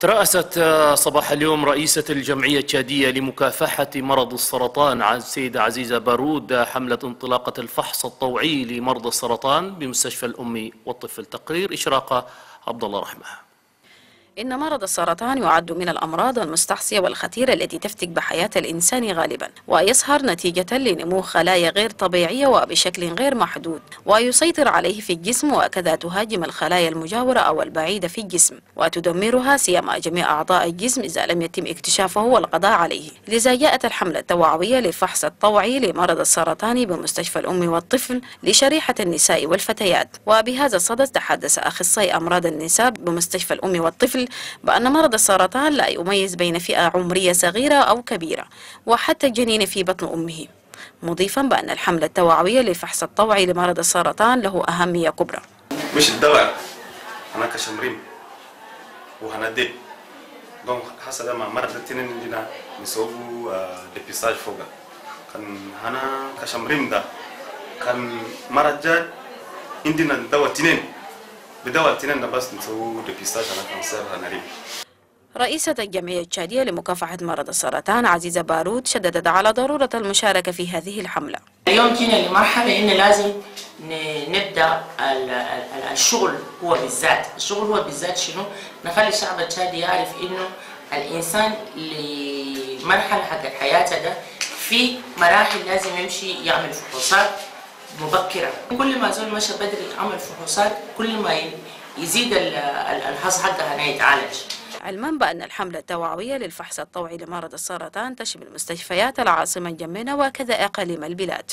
ترأست صباح اليوم رئيسة الجمعية التشادية لمكافحة مرض السرطان السيدة عزيزة بارود حملة انطلاقة الفحص الطوعي لمرضى السرطان بمستشفى الأم والطفل. تقرير إشراقة عبد الله رحمه. إن مرض السرطان يعد من الأمراض المستعصية والخطيرة التي تفتك بحياة الإنسان غالبا ويظهر نتيجة لنمو خلايا غير طبيعية وبشكل غير محدود ويسيطر عليه في الجسم وكذا تهاجم الخلايا المجاورة أو البعيدة في الجسم وتدمرها سيما جميع أعضاء الجسم إذا لم يتم اكتشافه والقضاء عليه. لذا جاءت الحملة التوعوية للفحص الطوعي لمرض السرطان بمستشفى الأم والطفل لشريحة النساء والفتيات وبهذا الصدد تحدث أخصائي أمراض النساء بمستشفى الأم والطفل بأن مرض السرطان لا يميز بين فئة عمرية صغيرة أو كبيرة وحتى الجنين في بطن أمه. مضيفا بأن الحملة التوعوية للفحص الطوعي لمرض السرطان له أهمية كبرى. مش الدواء. أنا كشمرين وهندي دونك حسب ما مرض التنين عندنا. نسوي ديبيساج فوق. كان أنا كشمرين ده. كان مرض عندنا دواء تنين. رئيسة الجمعية التشادية لمكافحة مرض السرطان عزيزة بارود شددت على ضرورة المشاركة في هذه الحملة. اليوم جينا لمرحلة إن لازم نبدأ الشغل هو بالذات. الشغل هو بالذات شنو؟ نخلي الشعب التشادي يعرف إنه الإنسان لمرحلة حق حياته ده في مراحل لازم يمشي يعمل فحوصات. مبكرة. كل ما زول مشى بدري عمل فحوصات كل ما يزيد الحظ حقه إنه يتعالج. علما بأن الحملة التوعوية للفحص الطوعي لمرض السرطان تشمل مستشفيات العاصمة جمينة وكذا أقاليم البلاد.